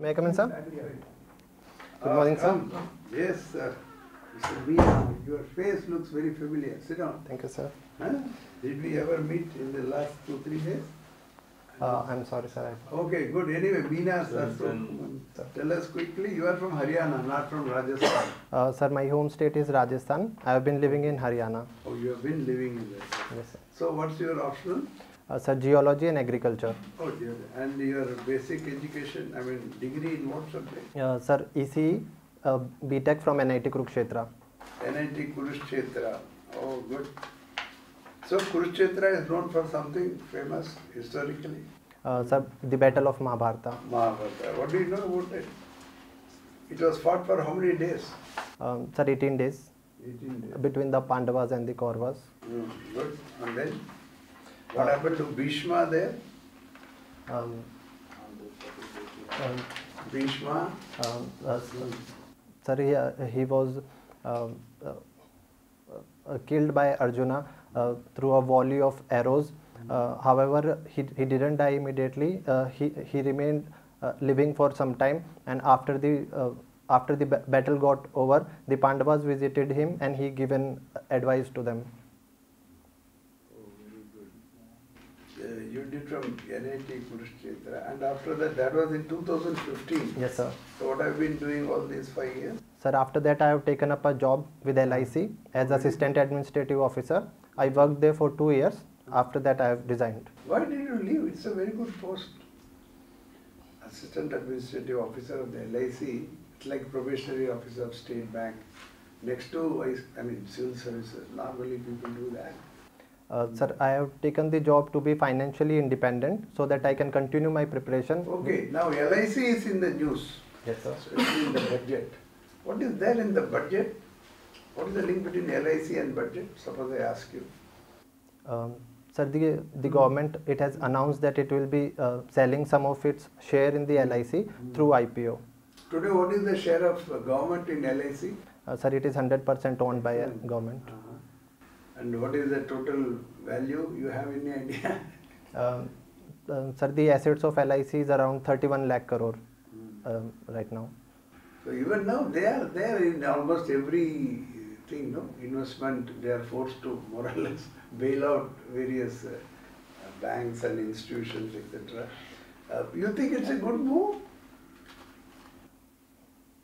May I come in, sir? Good morning, sir. come. Yes, sir. Mr. Meena, your face looks very familiar. Sit down. Thank you, sir. Huh? Did we ever meet in the last two, three days? Uh, I'm sorry, sir. Okay, good. Anyway, Meena, sir, so, Then- tell us quickly. You are from Haryana, not from Rajasthan. uh, sir, my home state is Rajasthan. I have been living in Haryana. Oh, you have been living in there. Yes, sir. So, what's your optional? Uh, sir, geology and agriculture. Oh, dear. And your basic education, I mean, degree in what subject? Uh, sir, ECE, uh, BTech from NIT Kurukshetra. NIT Kurukshetra. Oh, good. So, Kurukshetra is known for something famous historically. Uh, sir, the Battle of Mahabharata. Mahabharata. What do you know about it? It was fought for how many days? Um, sir, 18 days 18 days. between the Pandavas and the Kauravas. Mm, good. And then? What happened to Bhishma there? Um, um, Bhishma? um, uh, sir, he, uh, he was um, uh, uh, killed by Arjuna uh, through a volley of arrows. Uh, however, he, he didn't die immediately. Uh, he, he remained uh, living for some time, and after the uh, after the ba- battle got over, the Pandavas visited him, and he given advice to them. Oh, very good. Uh, you did from NIT Kurukshetra, and after that, that was in 2015. Yes, sir. So, what I've been doing all these five years? Sir, after that, I have taken up a job with LIC as assistant administrative officer. I worked there for two years. After that, I have resigned. Why did you leave? It's a very good post. Assistant Administrative Officer of the LIC, it's like probationary officer of State Bank. Next to, I- I mean, civil services, normally people do that. Uh, sir, I have taken the job to be financially independent so that I can continue my preparation. Okay, now LIC is in the news, Yes, sir. especially in the budget. What is there in the budget? What is the link between LIC and budget? Suppose I ask you. Um, sir, the, the government, it has announced that it will be uh, selling some of its share in the LIC through IPO. Today, what is the share of government in LIC? Uh, sir, it is 100% owned by a government. And what is the total value you have any idea? Um, um, sir, the assets of LIC is around 31 lakh crore um, right now. So even now they are there in almost every thing, no investment. They are forced to more or less bail out various uh, banks and institutions, etc. Uh, you think it's a good move?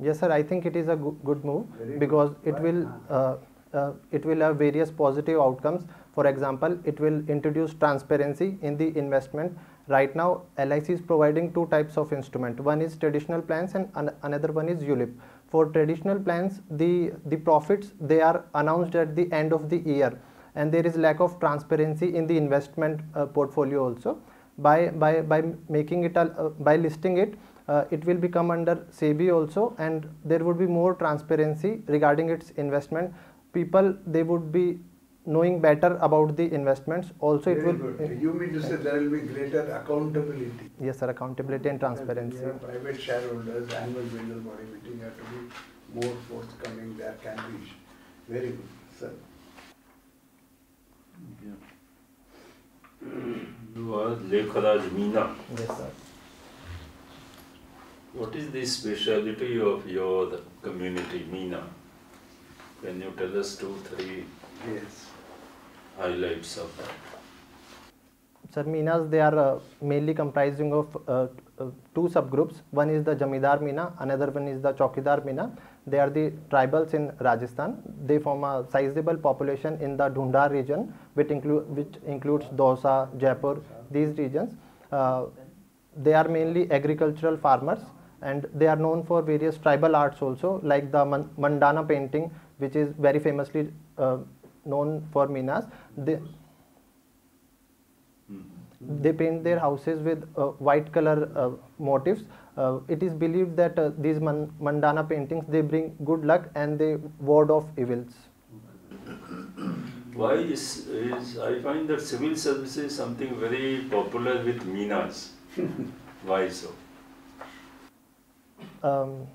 Yes, sir. I think it is a good move Very good. because it Why? will uh, uh, it will have various positive outcomes. For example, it will introduce transparency in the investment. Right now, LIC is providing two types of instrument. One is traditional plans, and an- another one is ULIP. For traditional plans, the the profits they are announced at the end of the year, and there is lack of transparency in the investment uh, portfolio also. By by by making it uh, by listing it, uh, it will become under SEBI also and there would be more transparency regarding its investment. People they would be knowing better about the investments. Also, it will good. You mean to say there will be greater accountability? yes, sir, accountability and transparency. You private shareholders, annual general body meeting have to be more forthcoming. There can be. Very good, sir. You are Lekhraj Meena. Yes, sir. What is the speciality of your community, Meena? Can you tell us two, three Yes. highlights of that? Sir, Meenas, they are uh, mainly comprising of uh, uh, two subgroups. One is the Jamidar Meena, another one is the Chaukidar Meena. They are the tribals in Rajasthan. They form a sizable population in the Dhundhar region, which, include, which includes Dausa, Jaipur, these regions. Uh, they are mainly agricultural farmers and they are known for various tribal arts also, like the Man- Mandana painting, which is very famously uh, known for Meenas, They, they paint their houses with uh, white color uh, motifs. Uh, it is believed that uh, these man- mandana paintings they bring good luck and they ward off evils. Why is, is I find that civil service is something very popular with Meenas. Why so? Um,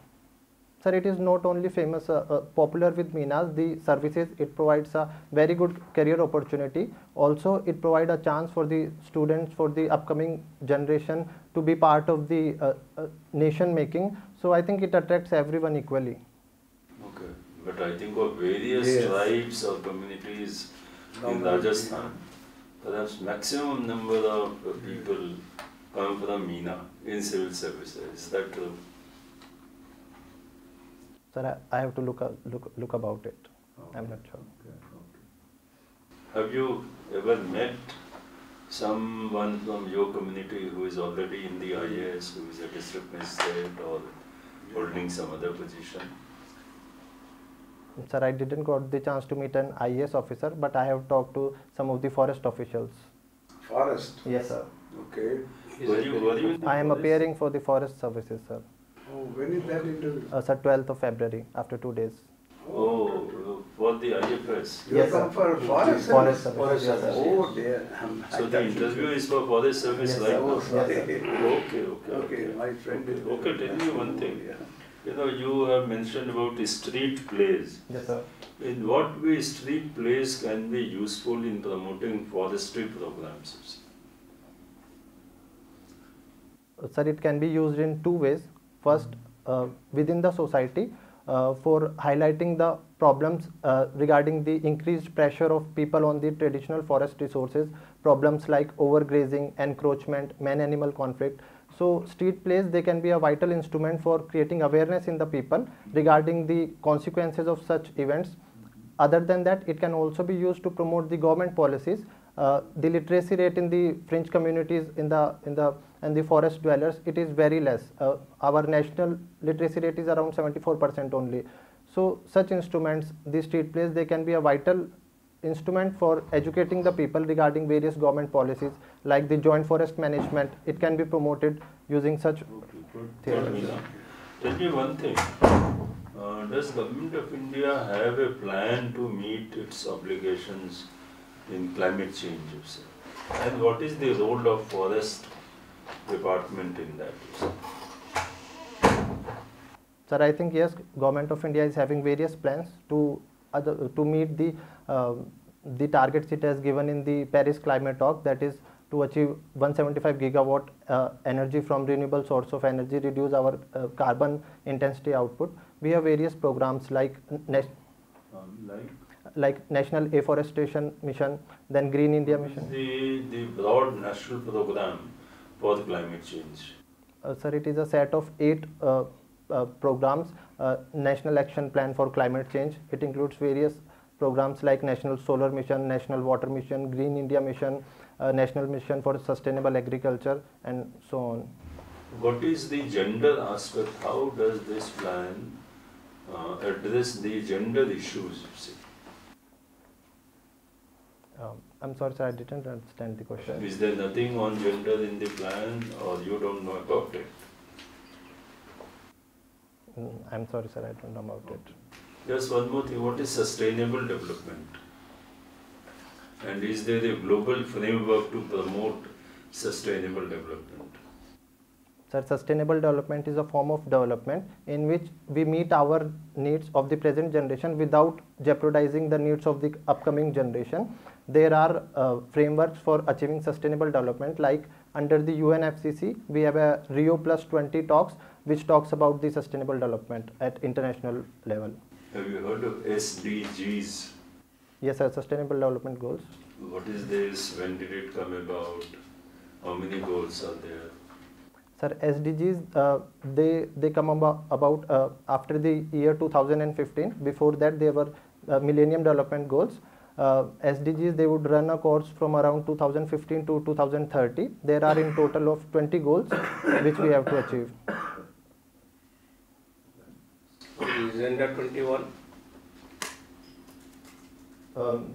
Sir, it is not only famous, uh, uh, popular with Meenas, the services, it provides a very good career opportunity. Also, it provides a chance for the students, for the upcoming generation to be part of the uh, uh, nation making. So, I think it attracts everyone equally. Okay, but I think of various Yes. tribes or communities in Rajasthan, perhaps maximum number of uh, people come from Meena in civil services. Is that true? Sir, I, I have to look, uh, look, look about it. I'm not sure. Okay, okay. Have you ever met someone from your community who is already in the IAS, who is a district magistrate or holding some other position? Sir, I didn't got the chance to meet an IAS officer, but I have talked to some of the forest officials. Forest, Yes, sir. okay. Were you, were you in the I am forest? appearing for the forest services, sir. Oh, when is that interview? Uh, sir, 12th of February, after two days. Oh, for the IFS. You Yes, come sir. for forest? Forest service? service, yes. Oh dear. I'm- So I the interview is for forest service Yes, right sir. now? Oh, sorry. Okay, okay, Okay, my friend is. Okay, tell me one thing. Yeah. You know, you have mentioned about the street plays. Yes, sir. In what way street plays can be useful in promoting forestry programs? Sir, it can be used in two ways. First, uh, within the society uh, for highlighting the problems uh, regarding the increased pressure of people on the traditional forest resources, problems like overgrazing, encroachment, man-animal conflict. So, street plays they can be a vital instrument for creating awareness in the people regarding the consequences of such events. Other than that, it can also be used to promote the government policies. Uh, the literacy rate in the fringe communities in the in the and the forest dwellers it is very less. Uh, our national literacy rate is around 74% only. So such instruments, the street plays, they can be a vital instrument for educating the people regarding various government policies like the joint forest management. It can be promoted using such. Okay, me. Tell me one thing. Uh, does government of India have a plan to meet its obligations in climate change? you say? And what is the role of forest department in that? you? Sir, I think yes, government of India is having various plans to other to meet the uh, the targets it has given in the Paris climate talk that is to achieve 175 gigawatt uh, energy from renewable source of energy, reduce our uh, carbon intensity output. We have various programs like nas- Um, like? Like National Afforestation Mission, then Green India Mission. The, the broad national program for climate change. Uh, sir, it is a set of eight uh, uh, programs, uh, National Action Plan for Climate Change. It includes various programs like National Solar Mission, National Water Mission, Green India Mission, uh, National Mission for Sustainable Agriculture, and so on. What is the gender aspect? How does this plan uh, address the gender issues? Um, I'm sorry, sir, I didn't understand the question. Is there nothing on gender in the plan or you don't know about it? Mm, I'm sorry, sir, I don't know about it. Just one more thing, what is sustainable development? And is there a global framework to promote sustainable development? Sir, sustainable development is a form of development in which we meet our needs of the present generation without jeopardizing the needs of the upcoming generation. There are uh, frameworks for achieving sustainable development like under the UNFCCC, we have a Rio Plus 20 talks which talks about the sustainable development at international level. Have you heard of SDGs? Yes, sir, sustainable development goals. What is this? When did it come about? How many goals are there? Sir, SDGs, uh, they, they come about, about uh, after the year 2015. Before that, there were uh, Millennium Development Goals. Uh, SDGs, they would run a course from around 2015 to 2030. There are in total of 20 goals which we have to achieve. Agenda 21. Um,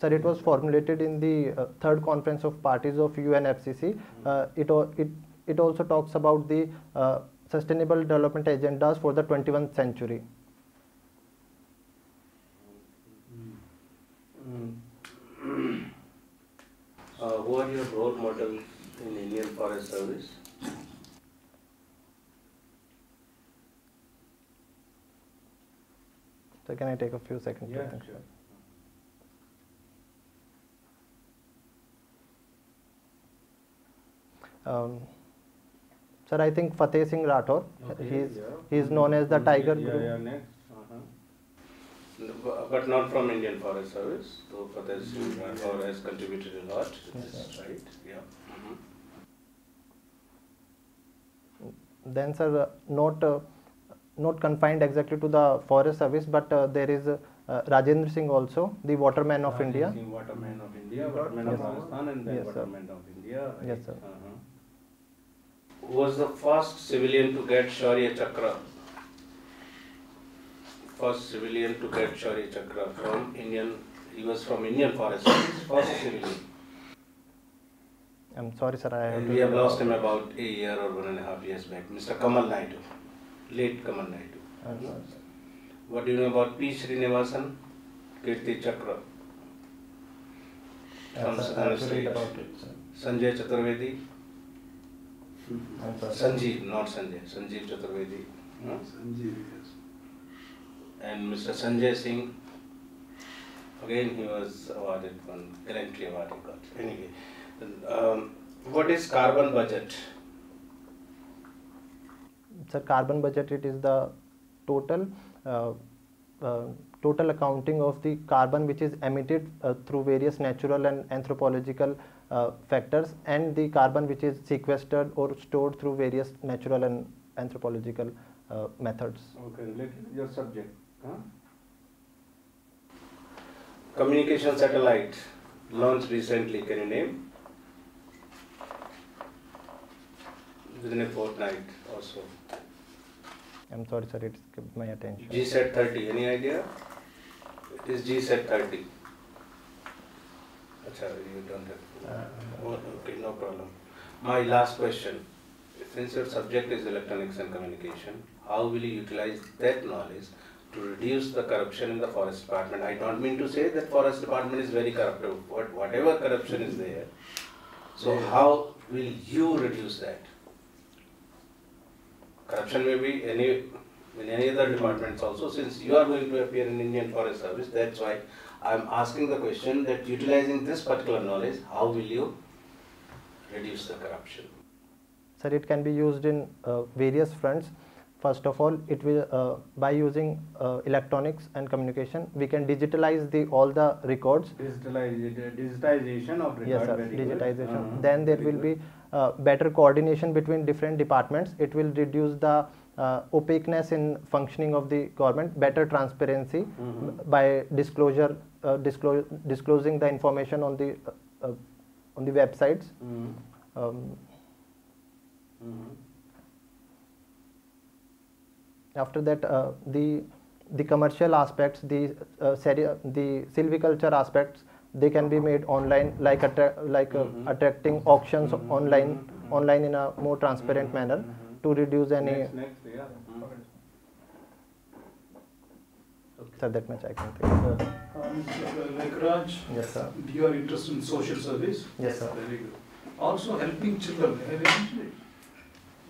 Sir, it was formulated in the uh, third conference of parties of UNFCCC. Uh, it, it, it also talks about the uh, sustainable development agendas for the 21st century. Uh, who are your role models in Indian Forest Service? So can I take a few seconds? to Yeah, think? sure. Um, sir, I think Fateh Singh Rathore. Okay, He's yeah. he is known as the Tiger Yeah, Guru. yeah, next. Uh-huh. But not from Indian Forest Service, though Fateh Singh Rathore has contributed a lot to Yes, this, right? Yeah. Mhm. Then, sir, uh, not uh, not confined exactly to the Forest Service, but uh, there is uh, Rajendra Singh also, the Waterman of Rajat India. Singh, Waterman of India, Waterman of Yes. And then Yes, sir. Of India. Yes, sir. Who was the first civilian to get Shaurya Chakra? First civilian to get Shaurya Chakra from Indian, he was from Indian Forest Service, first civilian. I'm sorry, sir. I have we have lost him about a year or one and a half years back, Mr. Kamal Naidu, late Kamal Naidu. I'm. What do you know about P. Srinivasan? Kirti Chakra. Yes, I read State. about it, sir. Sanjay Chaturvedi. Sorry. Sanjeev, not Sanjay. Sanjeev Chaturvedi. Hmm? Sanjeev, yes. And Mr. Sanjay Singh. Again, he was awarded one gallantry award he got. Anyway, um, what is carbon budget? Sir, carbon budget it is the total uh, uh, total accounting of the carbon which is emitted uh, through various natural and anthropological factors and the carbon which is sequestered or stored through various natural and anthropological uh, methods. Okay, related your subject. Huh? Communication satellite launched recently. Can you name? Within a fortnight or so. I'm sorry, sir, it skipped my attention. GSAT 30, any idea? It is GSAT 30. Acha, you don't have. Uh, oh, okay, no problem. My last question. Since your subject is electronics and communication, how will you utilize that knowledge to reduce the corruption in the forest department? I don't mean to say that forest department is very corruptive, but whatever corruption is there. So how will you reduce that? Corruption may be any, in any other departments also, since you are going to appear in Indian Forest Service, that's why I'm asking the question that utilizing this particular knowledge, how will you reduce the corruption? Sir, it can be used in uh, various fronts. First of all, it will uh, by using uh, electronics and communication, we can digitalize the all the records Digitalize, digitization of record. yes sir digitization Uh-huh. then there Very will good. be uh, better coordination between different departments it will reduce the uh, opaqueness in functioning of the government better transparency Mhm. by disclosure uh, disclose, disclosing the information on the uh, uh, on the websites Mhm. um, Mhm. After that uh, the the commercial aspects the uh, seri- the silviculture aspects they can be made online like attra- like uh, Mhm. attracting auctions Mhm. online Mhm. online in a more transparent Mhm. manner Mhm. to reduce any Next, next, yeah. Mhm. so that much i can think Uh, Mr. Lekhraj, yes sir you are interested in social service? yes sir Very good. Also helping children, have you mentioned it?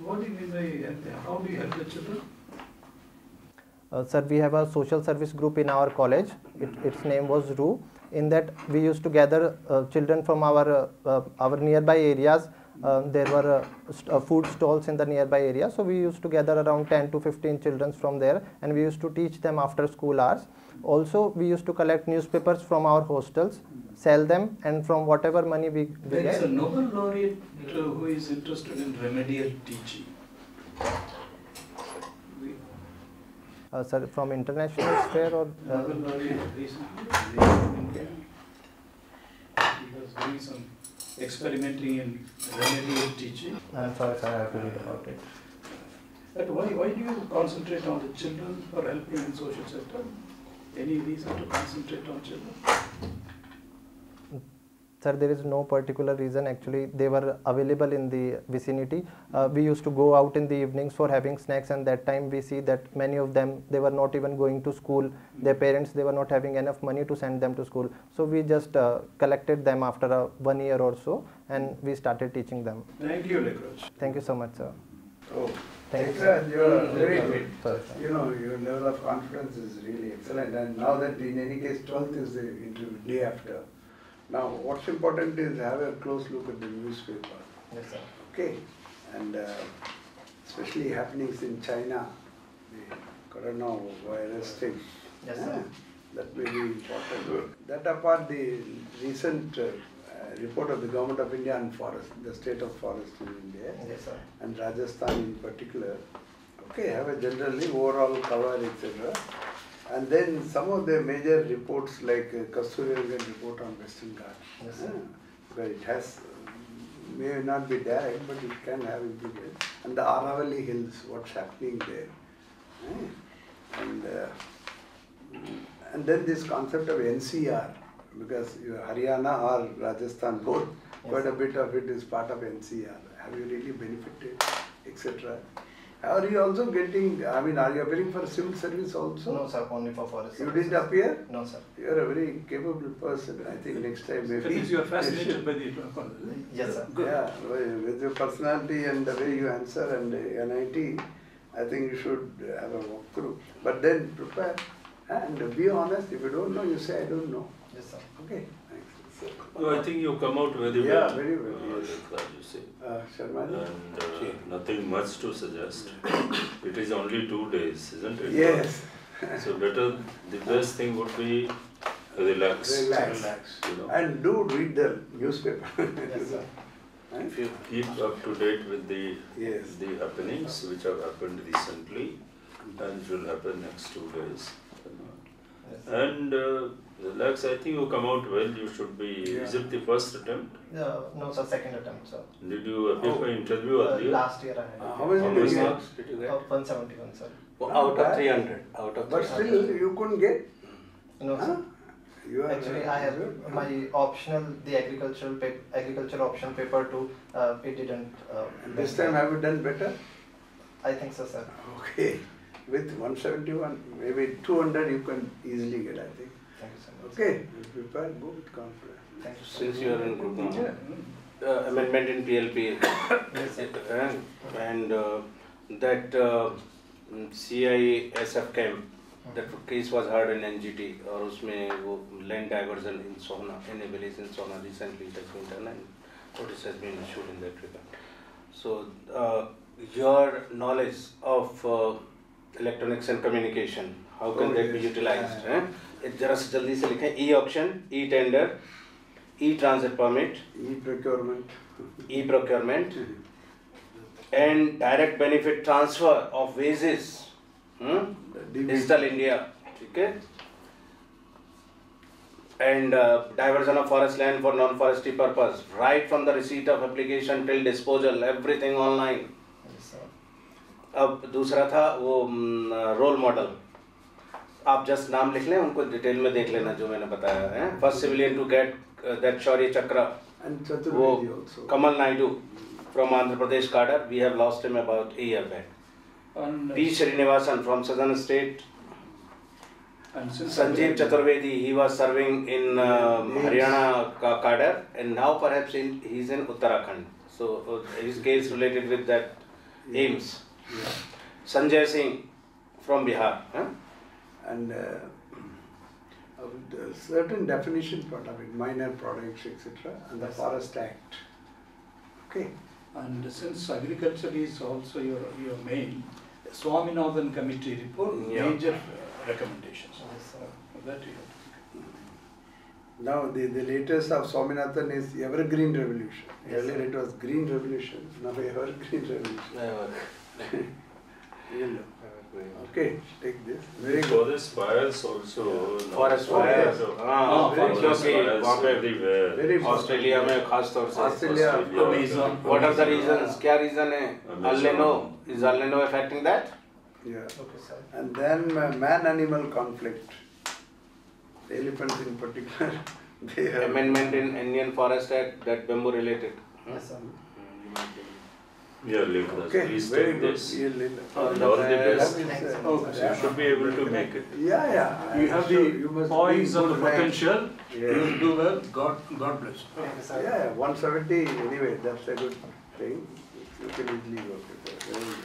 What do you mean by, how do you help the children? Uh, sir, we have a social service group in our college. It, its name was RU. In that, we used to gather uh, children from our uh, uh, our nearby areas. Uh, there were uh, st- food stalls in the nearby area, so we used to gather around 10 to 15 children from there, and we used to teach them after school hours. Also, we used to collect newspapers from our hostels, sell them, and from whatever money we, we There is get. a Nobel laureate who is interested in remedial teaching. Uh, sir, from international sphere or uh, Nobel laureate recently in India. He was doing some experimenting in remedial teaching. I'm sorry, sir, I have to read about it. But why, why do you concentrate on the children for helping in social sector? Any reason to concentrate on children? Sir, there is no particular reason. Actually, they were available in the vicinity. Uh, we used to go out in the evenings for having snacks, and that time we see that many of them they were not even going to school. Their parents they were not having enough money to send them to school. So we just uh, collected them after a one year or so, and we started teaching them. Thank you, Lekhraj. Thank you so much, sir. Oh, Thank you. Sir, you are very good. Sir. You know, your level of confidence is really excellent and now that in any case twelfth is the day after. Now, what's important is have a close look at the newspaper, Yes, sir. okay? And uh, especially happenings in China, the coronavirus thing. Yes, Yeah, sir. That may be important. That apart, the recent uh, report of the Government of India on forest, the state of forest in India Yes, sir. and Rajasthan in particular. Okay, have a generally overall cover, etc. And then some of the major reports like uh, Kasturirangan report on Western Ghats. Yes. Ah, it has, may not be direct, but it can have implications. And the Aravalli Hills, what's happening there. And, uh, and then this concept of NCR, because you- Haryana or Rajasthan both, Yes, quite a bit of it is part of NCR. Have you really benefited, etc.? Are you also getting, I mean, are you appearing for civil service also? No, sir, only for forest. You services. didn't appear? No, sir. You are a very capable person. I think next time maybe. That means you are fascinated by the. Yes, sir. Good. Yeah, with with your personality and the way you answer and uh, NIT, I think you should have a walkthrough. But then prepare and be honest. If you don't know, you say, I don't know. Yes, sir. Okay, thanks. No, I think you come out very Yeah, well. very well, uh, yes. like Raju said. Uh, Sharma ji? And uh, nothing much to suggest. It is only two days, isn't it? Yes. So better, the best thing would be relax. Relax. relax. You know, And do read the newspaper. Yes, If you, keep up to date with the Yes. the happenings which have happened recently and will happen next two days. Yes. And uh, relax. I think you come out well. You should be. Is it the first attempt? Uh, no, sir, second attempt, sir. Did you appear for interview Uh, earlier? last year I had. Uh, how many how did you get? marks did you Uh, get? 171, sir. Out of three hundred, out of But three still, you couldn't get? No, Huh? sir. You Actually, I have my optional, the agricultural pap- agriculture option paper too. Uh, it didn't. Uh, And this time have you done better? I think so, sir. Okay. With 171, maybe 200 you can easily get, I think. Thank you so much. Okay, you prepare, go with confidence. Thank you. Since you are in group now, Yeah. uh, amendment in PLP, Yes, sir. uh, and uh, that uh, CI SF camp, that case was heard in NGT और उसमें वो land diversion in Sohna, in a village in Sohna recently it has been done and notice has been issued in that regard. So uh, your knowledge of uh, electronics and communication, how can Oh, that be yes. utilized? Yeah. eh? जरा से जल्दी से लिखें। E auction e tender e transit permit e procurement e procurement and direct benefit transfer of wages digital India ठीक है and diversion of forest land for non forestry purpose right from the receipt of application till disposal everything online अब दूसरा था वो role model आप just नाम लिख लें उनको डिटेल में देख लेना जो मैंने बताया है। First civilian to get that Shaurya Chakra वो Kamal Naidu from Andhra Pradesh cadre we have lost him about a year back P Srinivasan from southern state Sanjiv Chaturvedi he was serving in Haryana का cadre and now perhaps in he is in Uttarakhand so his case related with that AIIMS Sanjay Singh from Bihar And uh, certain definition part of it, minor products, etc., and the Yes. Forest Act. Okay. And since agriculture is also your, your main, Swaminathan committee report, Yeah. major uh, recommendations. Yes, sir. That you have. Now the, the latest of Swaminathan is Evergreen Revolution. Yes, Earlier it was Green Revolution, now Evergreen Revolution. You know. Okay, take this. Very good. For the spirals also. forest spirals. हाँ, क्योंकि वहाँ पे everywhere. Australia में खास तौर से. Australia. What are the reasons? क्या reason है? El Nino is El Nino affecting that? Yeah. Okay, sir. And then uh, man-animal conflict. Elephants in particular. They have. Amendment in Indian Forest Act that bamboo related. Yes, sir. Hmm. Yeah, Leaders, Okay, please very take good. this. You'll lead- And the best. Thanks, oh, sir. You should be able to make it. Yeah, yeah. You have sure the you must poise be and the good rank. potential, You will do well, God, God bless. Thank you, sir. Yeah, one seventy, anyway, that's a good thing. You can easily work with that. Very good.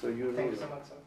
So you know. Thank you so much, sir.